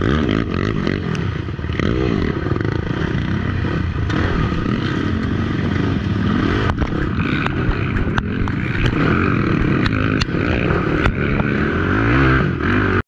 Mm-hmm.